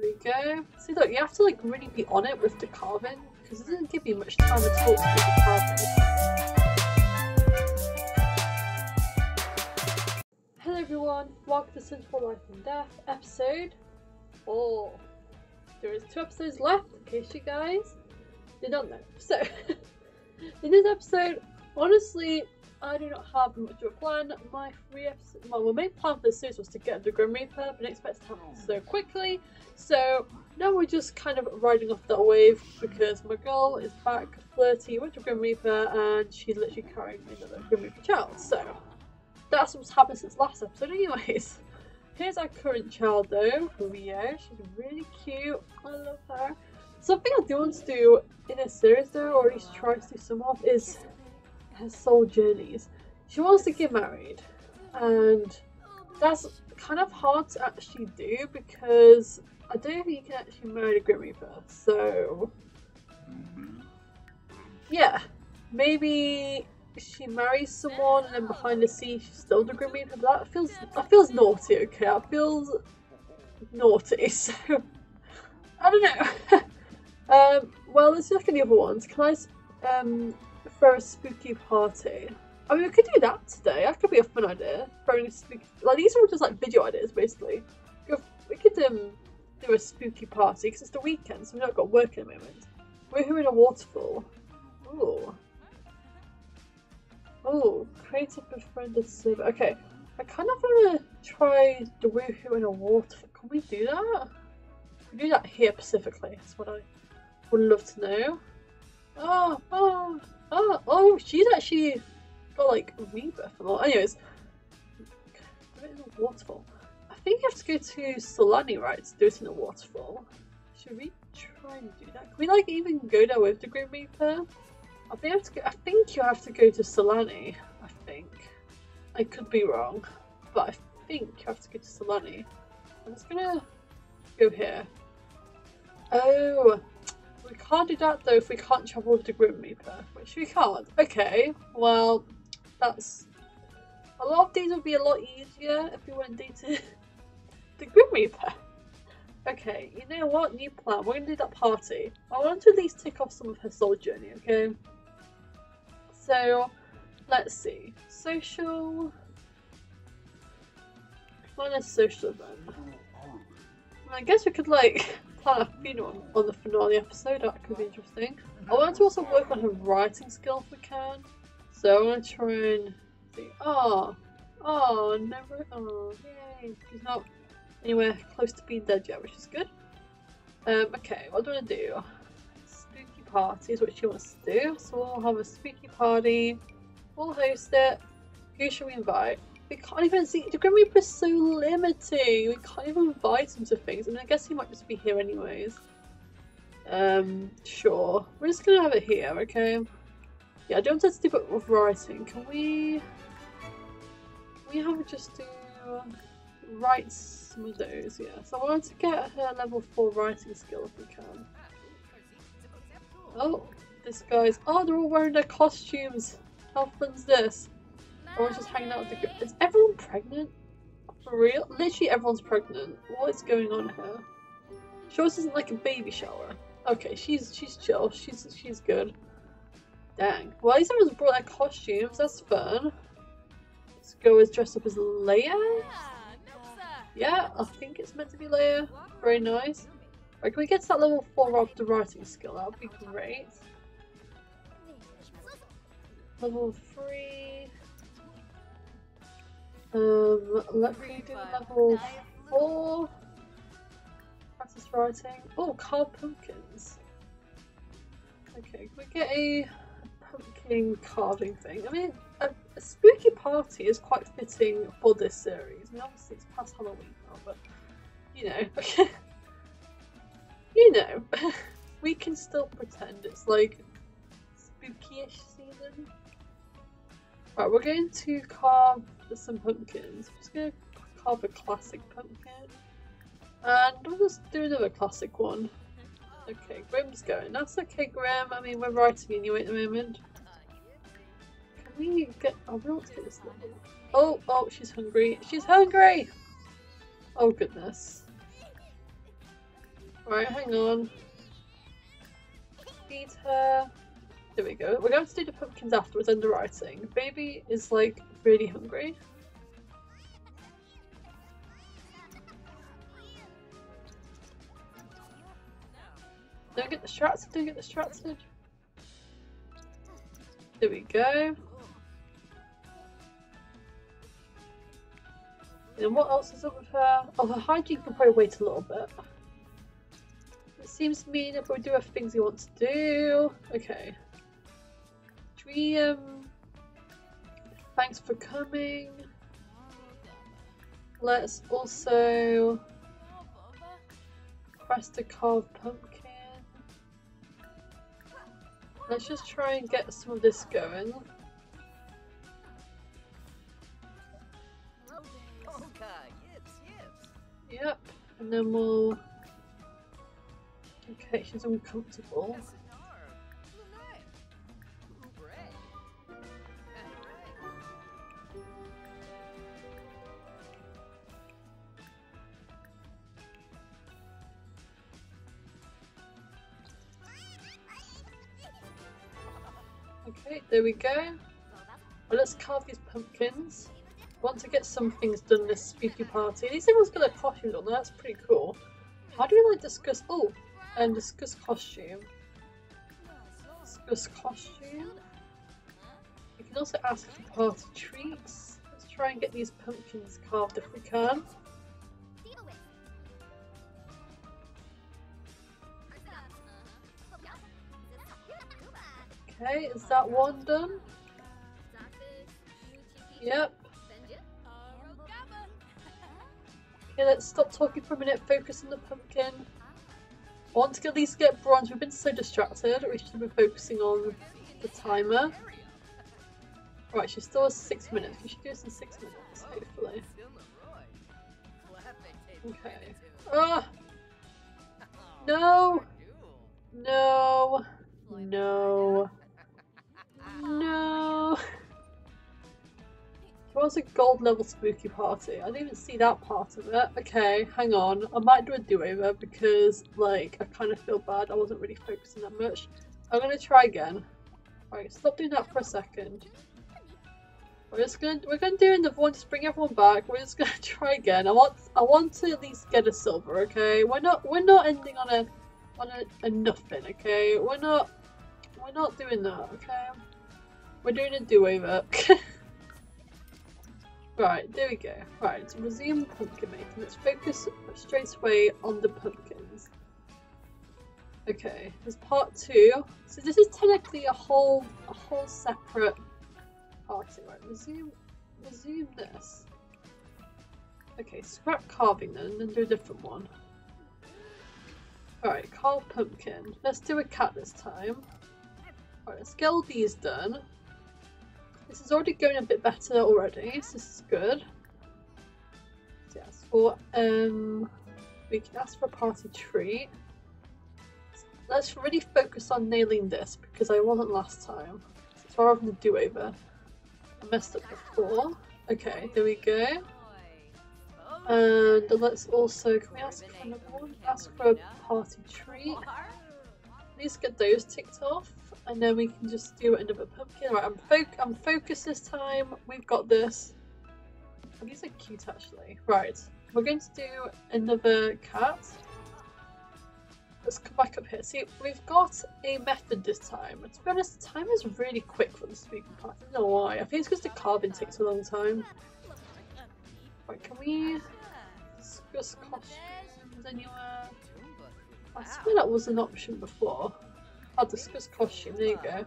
There we go. See, look, you have to like really be on it with the carving because it doesn't give you much time at all to do the carving. Hello everyone, welcome to Sims 4 Life and Death episode 4. There is two episodes left in case you guys did not know. So, in this episode, honestly, I do not have much of a plan. My three episodes, well, my main plan for this series was to get the Grim Reaper, but expect to happen hmm. so quickly. So now we're just kind of riding off that wave because my girl is back flirty with the Grim Reaper and she's literally carrying another Grim Reaper child. So that's what's happened since last episode, anyways. Here's our current child though, Rio. She's really cute. I love her. Something I do want to do in this series though, or at least try to do some of, is her soul journeys. She wants to get married, and that's kind of hard to actually do because I don't think you can actually marry a Grim Reaper. So, yeah, maybe she marries someone and then behind the scenes she's still the Grim Reaper. But that feels that feels naughty. Okay, that feels naughty. So, I don't know. um, well, let's look at the other ones. Can I um, throw a spooky party? I mean, we could do that today. That could be a fun idea. Throwing a spooky, like these are all just like video ideas, basically. We could um do a spooky party because it's the weekend, so we've not got work in the moment. We're here in a waterfall. Ooh. Oh, create a befriended server. Okay, I kind of want to try the woohoo in a waterfall. Can we do that? We do that here specifically. That's what I would love to know. Oh, oh, oh, oh, she's actually got like rebirth and all. Anyways, a waterfall. I think you have to go to Sulani, right, to do it in a waterfall. Should we try and do that? Can we like even go there with the Grim Reaper? I think, have to go, I think you have to go to Sulani. I think. I could be wrong, but I think you have to go to Sulani. I'm just gonna go here. Oh, we can't do that though if we can't travel with the Grim Reaper, which we can't. Okay, well, that's a lot of these would be a lot easier if we went dating the Grim Reaper. Okay, you know what? New plan. We're gonna do that party. I want to at least tick off some of her soul journey, okay? So, let's see. Social. Plan a social event. Oh, I guess we could, like, plan a funeral on the finale episode. That could be interesting. I want to also work on her writing skill if we can. So, I'm gonna try and see. Oh, oh, never. Oh, yay. She's not anywhere close to being dead yet, which is good. Um, okay, what do I want to do? Spooky party is what she wants to do. So we'll have a spooky party. We'll host it. Who should we invite? We can't even see. The Grim Reaper is so limiting. We can't even invite him to things. I mean, I guess he might just be here anyways. Um, sure. We're just gonna have it here, okay? Yeah, I don't have to do it with writing. Can we? We have just do write some of those? Yeah. So I want to get her level four writing skill if we can. Oh, this guy's. Oh, they're all wearing their costumes. How fun's this? Or just hanging out with the. group. Is everyone pregnant? For real? Literally everyone's pregnant. What is going on here? Sure, this isn't like a baby shower. Okay, she's she's chill. She's she's good. Dang. Well, at everyone's brought their costumes. That's fun. Let's go as dressed up as Leia. Yeah, I think it's meant to be Leia. Very nice. Right, can we get to that level 4 of the writing skill? That would be great. Level 3. Um, let me do level 4. Practice writing. Oh, carve pumpkins. Okay, can we get a pumpkin carving thing? I mean, a, a spooky party is quite fitting for this series. I mean, obviously it's past Halloween now, but you know, you know, we can still pretend it's like spooky-ish season. Right, we're going to carve some pumpkins. I'm just going to carve a classic pumpkin. And we'll just do another classic one. Okay, Grim's going. That's okay, Grim. I mean, we're writing anyway at the moment. Can we get... Oh, we want to get this level. Oh, oh, she's hungry. She's hungry! Oh, goodness. Right, hang on. Feed her. There we go. We're going to do the pumpkins afterwards, underwriting. Baby is like really hungry. Don't get the distracted, don't get the distracted. There we go. And what else is up with her? Oh, her hygiene can probably wait a little bit. It seems to me that we do have things we want to do. Okay. Dream. Thanks for coming. Let's also press the carved pumpkin. Let's just try and get some of this going. Yep, and then we'll... Okay, she's uncomfortable. Okay, there we go. Well, let's carve these pumpkins. Want to get some things done this spooky party. Least everyone's got a costume on. That's pretty cool. How do we like discuss? Oh, and discuss costume. Discuss costume. You can also ask for party treats. Let's try and get these pumpkins carved if we can. Okay, is that one done? Yep. Okay, let's stop talking for a minute, focus on the pumpkin. I want to at least get bronze, we've been so distracted, we should be focusing on the timer. Right, she still has six minutes, we should do this in six minutes, hopefully. Okay. Ah! No! No! No! No! There was a gold level spooky party. I didn't even see that part of it. Okay, hang on. I might do a do-over because, like, I kind of feel bad. I wasn't really focusing that much. I'm gonna try again. Right, stop doing that for a second. We're just gonna we're gonna do another one. Just bring everyone back. We're just gonna try again. I want I want to at least get a silver. Okay, we're not we're not ending on a on a, a nothing. Okay, we're not we're not doing that. Okay, we're doing a do-over. Right, there we go. Right, resume pumpkin making. Let's focus straight away on the pumpkins. Okay, there's part two. So this is technically a whole a whole separate party. Right, resume resume this. Okay, scrap carving then and do a different one. Alright, carve pumpkin. Let's do a cat this time. Alright, let's all these done. This is already going a bit better already, so this is good. So yes, for um, we can ask for a party treat. Let's really focus on nailing this because I wasn't last time. So rather than do over, I messed up before. Okay, there we go. And let's also, can we ask for one? Ask for a party treat. Please get those ticked off and then we can just do another pumpkin. Right, I'm, fo I'm focused this time. We've got this. Oh, these are cute actually. Right, we're going to do another cat. Let's come back up here. See, we've got a method this time. To be honest, the time is really quick for the speaking part. I don't know why. I think it's because the carving takes a long time. Right, can we discuss costumes anywhere? I swear that was an option before. Oh, I'll discuss costume. There you go.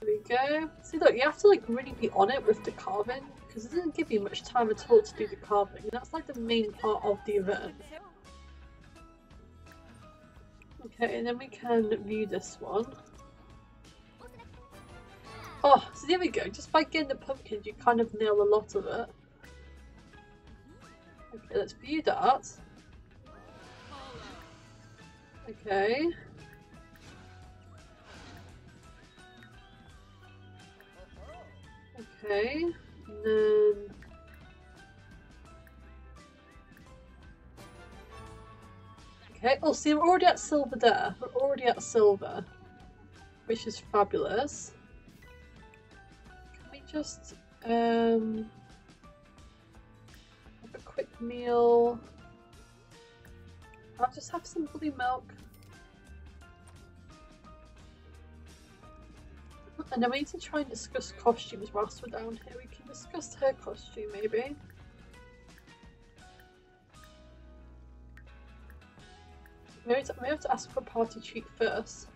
There we go. See, look, you have to like really be on it with the carving because it doesn't give you much time at all to do the carving. That's like the main part of the event. Okay, and then we can view this one. Oh, so there we go. Just by getting the pumpkins, you kind of nail a lot of it. Okay, let's view that. Okay. Okay, and then Okay, oh, see, we're already at silver there. We're already at silver, which is fabulous. Can we just um, have a quick meal? I'll just have some bloody milk. And then we need to try and discuss costumes whilst we're down here. We can discuss her costume, maybe. Maybe to, maybe to ask for a party treat first.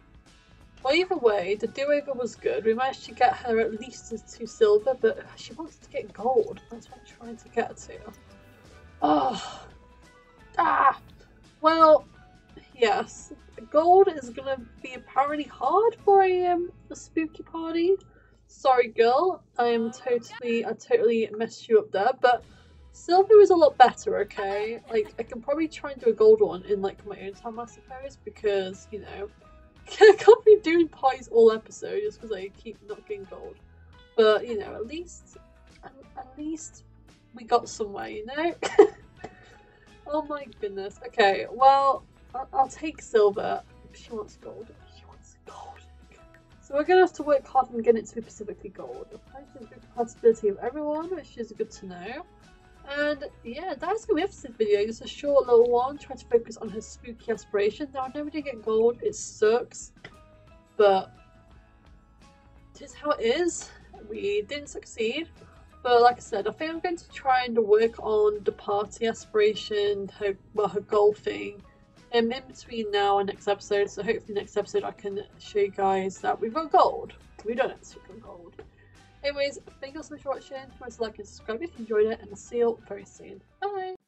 Well, either way, the do-over was good. We managed to get her at least two silver, but she wants to get gold. That's what I'm trying to get to. Oh. Ah. Well, yes. Gold is gonna be apparently hard for a, um, a spooky party. Sorry, girl. I am totally, I totally messed you up there, but silver is a lot better, okay? Like, I can probably try and do a gold one in, like, my own time, I suppose, because, you know, I can't be doing pies all episode just because I keep not getting gold. But, you know, at least, at, at least we got somewhere, you know? oh my goodness. Okay, well, I'll, I'll take silver. She wants gold. She wants gold. So we're gonna have to work hard and get it to be specifically gold. The compatibility of everyone, which is good to know. And yeah, that's gonna be it for this video. It's a short little one, trying to focus on her spooky aspirations. Now I we didn't get gold, it sucks. But it is how it is. We didn't succeed. But like I said, I think I'm going to try and work on the party aspiration, her well her goal thing um, in between now and next episode. So hopefully next episode I can show you guys that we've got gold. We don't have got gold. Anyways, thank you so much for watching. Remember to like and subscribe if you enjoyed it, and I'll see you all very soon. Bye!